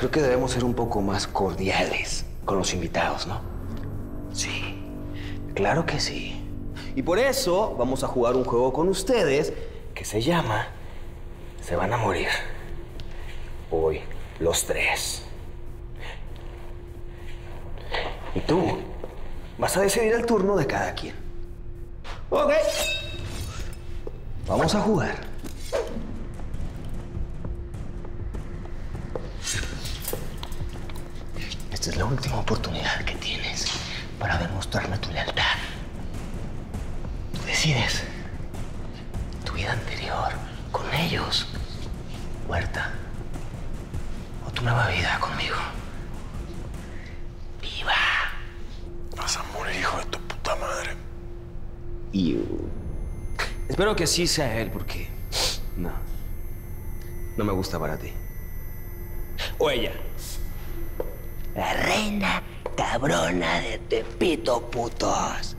Creo que debemos ser un poco más cordiales con los invitados, ¿no? Sí, claro que sí. Y por eso vamos a jugar un juego con ustedes que se llama Se van a morir. Hoy, los tres. Y tú vas a decidir el turno de cada quien. Ok. Vamos a jugar. Esta es la última oportunidad que tienes para demostrarme tu lealtad. Tú decides tu vida anterior con ellos, muerta, o tu nueva vida conmigo. ¡Viva! Vas a morir, hijo de tu puta madre. Y espero que sí sea él, porque no, no me gusta para ti. O ella. La reina cabrona de Tepito, putos.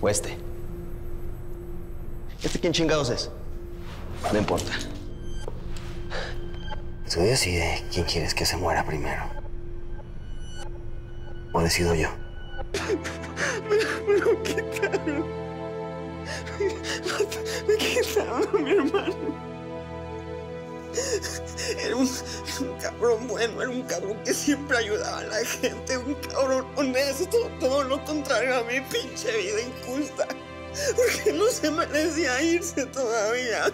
O este. ¿Este quién chingados es? No importa. Tú decide quién quieres que se muera primero. O decido yo. Me lo quitaron. Me quitaron a mi hermano. Era un, cabrón bueno, era un cabrón que siempre ayudaba a la gente, un cabrón honesto, todo lo contrario a mi pinche vida injusta. Porque no se merecía irse todavía.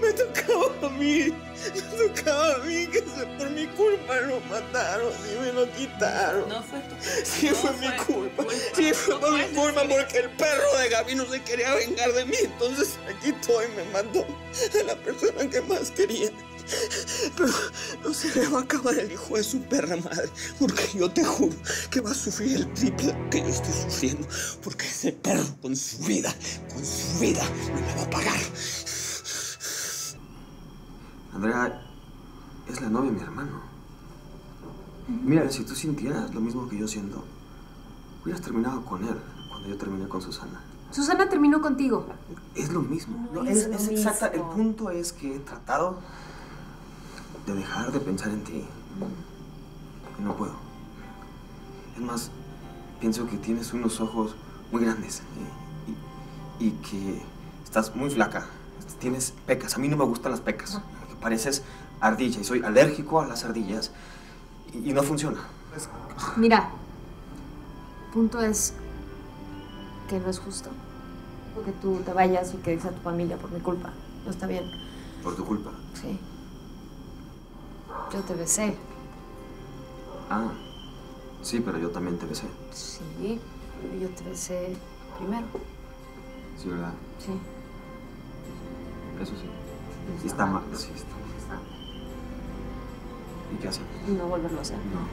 Me tocaba a mí, me tocaba a mí que por mi culpa lo mataron y me lo quitaron. No fue tu Sí, fue mi culpa. Sí, fue por mi culpa porque el perro de Gaby no se quería vengar de mí. Entonces me quitó y me mandó a la persona que más quería. Pero no se le va a acabar el hijo de su perra madre. Porque yo te juro que va a sufrir el triple que yo estoy sufriendo. Porque ese perro con su vida, con su vida, me la va a pagar. Andrea es la novia de mi hermano. Mira, si tú sintieras lo mismo que yo siento, hubieras terminado con él cuando yo terminé con Susana. Susana terminó contigo. Es lo mismo. No No, es es, lo es exacta. El punto es que he tratado de dejar de pensar en ti. Y no puedo. Es más, pienso que tienes unos ojos muy grandes eh, y, y que estás muy flaca. Tienes pecas. A mí no me gustan las pecas. Pareces ardilla y soy alérgico a las ardillas y, y no funciona. Es- Mira, el punto es que no es justo. Que tú te vayas y que dejes a tu familia por mi culpa. No está bien. por tu culpa. Sí. Yo te besé. Ah, sí, pero yo también te besé. Sí, pero yo te besé primero. Sí, ¿verdad? Sí. Eso sí. Sí está mal. Sí, está mal. ¿Y qué hacemos? No volverlo a hacer. No.